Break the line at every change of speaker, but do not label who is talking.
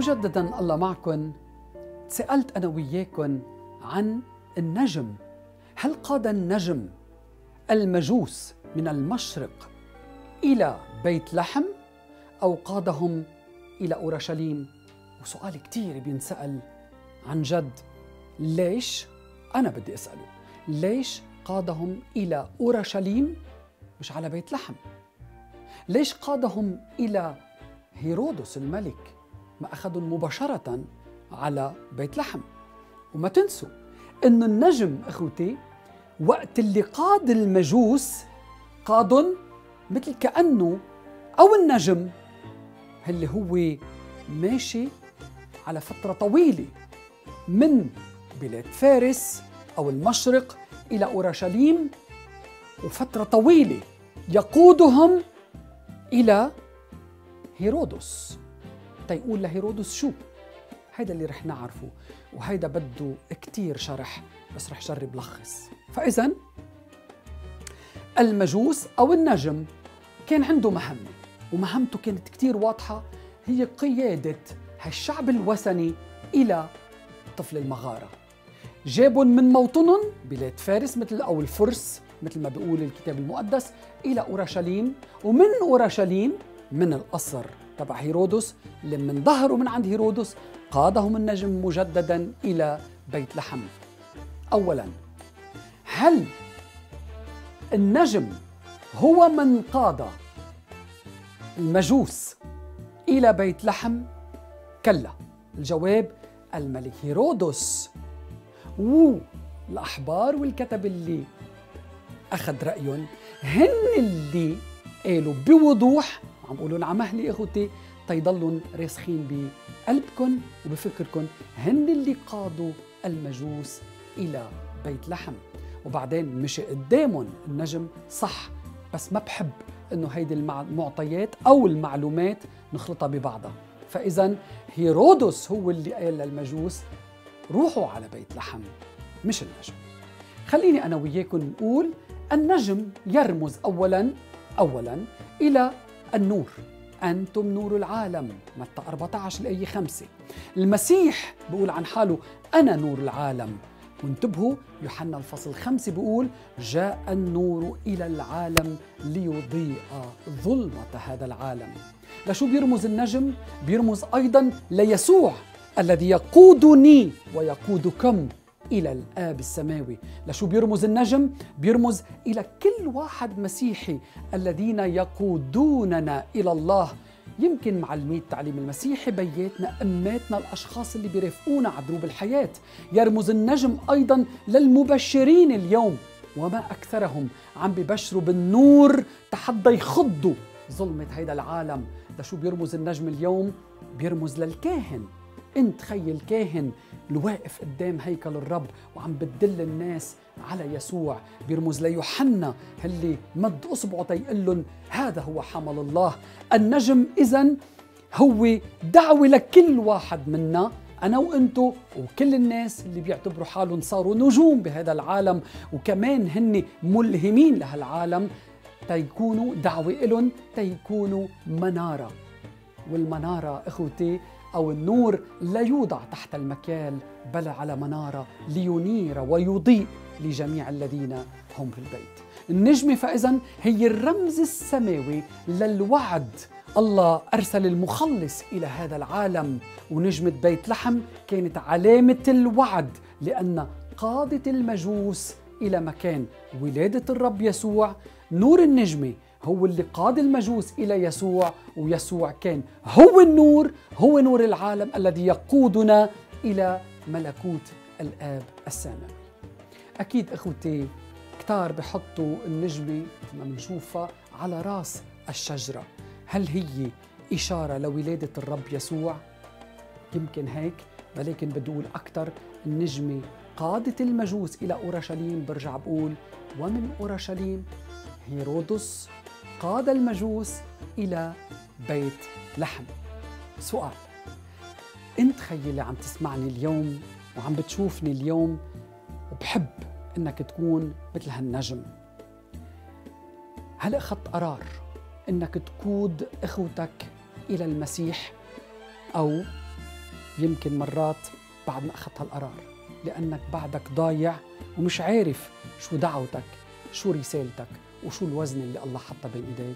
مجددا الله معكم سألت أنا وياكم عن النجم. هل قاد النجم المجوس من المشرق إلى بيت لحم أو قادهم إلى أورشليم؟ وسؤال كتير بينسأل عن جد ليش؟ أنا بدي أسأله. ليش قادهم إلى أورشليم مش على بيت لحم؟ ليش قادهم إلى هيرودس الملك؟ ما أخذهم مباشرة على بيت لحم. وما تنسوا أن النجم أخوتي وقت اللي قاد المجوس قادهم مثل كأنه أو النجم اللي هو ماشي على فترة طويلة من بلاد فارس أو المشرق إلى أورشليم وفترة طويلة يقودهم إلى هيرودس. تيقول لهيرودس شو؟ هيدا اللي رح نعرفه وهيدا بده كتير شرح بس رح جرب لخص. فإذا المجوس أو النجم كان عنده مهمة ومهمته كانت كتير واضحة هي قيادة هالشعب الوثني إلى طفل المغارة. جابهم من موطنهم بلاد فارس مثل أو الفرس مثل ما بيقول الكتاب المقدس إلى أورشليم ومن أورشليم من القصر. تبع هيرودس اللي من ظهروا من عند هيرودس قادهم النجم مجددا إلى بيت لحم. أولا هل النجم هو من قاد المجوس إلى بيت لحم؟ كلا الجواب الملك هيرودس. والأحبار والكتب اللي أخذ رأيهم هن اللي قالوا بوضوح عم بقولوا على مهلي أخوتي تيضلوا راسخين بقلبكم وبفكركم هن اللي قادوا المجوس إلى بيت لحم. وبعدين مشي قدامهم النجم صح بس ما بحب إنه هيدي المعطيات أو المعلومات نخلطها ببعضها. فإذا هيرودس هو اللي قال للمجوس روحوا على بيت لحم مش النجم. خليني أنا وياكم نقول النجم يرمز اولا اولا إلى النور. أنتم نور العالم. متى 14 الآية 5 المسيح بيقول عن حاله أنا نور العالم. وانتبهوا يوحنا الفصل خمسة بيقول جاء النور إلى العالم ليضيء ظلمة هذا العالم. لشو بيرمز النجم؟ بيرمز أيضا ليسوع الذي يقودني ويقودكم. إلى الآب السماوي. لشو بيرمز النجم؟ بيرمز إلى كل واحد مسيحي الذين يقودوننا إلى الله. يمكن معلمي التعليم المسيحي بياتنا أماتنا الأشخاص اللي بيرافقونا على دروب الحياة. يرمز النجم أيضا للمبشرين اليوم. وما أكثرهم عم ببشروا بالنور تحدى يخضوا ظلمة هيدا العالم. لشو بيرمز النجم اليوم؟ بيرمز للكاهن. انت خي الكاهن الواقف قدام هيكل الرب وعم بتدل الناس على يسوع. بيرمز ليوحنا اللي مد أصبعه تيقول لهم هذا هو حمل الله. النجم اذا هو دعوة لكل واحد منا أنا وأنتو وكل الناس اللي بيعتبروا حالهم صاروا نجوم بهذا العالم وكمان هن ملهمين لهالعالم. تيكونوا دعوة لهم تيكونوا منارة. والمنارة أخوتي أو النور لا يوضع تحت المكيال بل على منارة لينير ويضيء لجميع الذين هم في البيت. النجمة فإذا هي الرمز السماوي للوعد. الله أرسل المخلص إلى هذا العالم ونجمة بيت لحم كانت علامة الوعد لأن قادت المجوس إلى مكان ولادة الرب يسوع نور النجمة هو اللي قاد المجوس إلى يسوع ويسوع كان هو النور هو نور العالم الذي يقودنا إلى ملكوت الآب السماوي أكيد أخوتي كتار بحطوا النجمة ما بنشوفها على راس الشجرة. هل هي إشارة لولادة الرب يسوع؟ يمكن هيك ولكن بدي أقول أكثر النجمة قادت المجوس إلى أورشليم برجع بقول ومن أورشليم؟ هيرودس قاد المجوس إلى بيت لحم. سؤال انت خيي اللي عم تسمعني اليوم وعم بتشوفني اليوم وبحب إنك تكون مثل هالنجم. هل أخذت قرار إنك تقود إخوتك إلى المسيح؟ أو يمكن مرات بعد ما أخذت هالقرار لأنك بعدك ضايع ومش عارف شو دعوتك شو رسالتك؟ وشو الوزن اللي الله حطه بين الله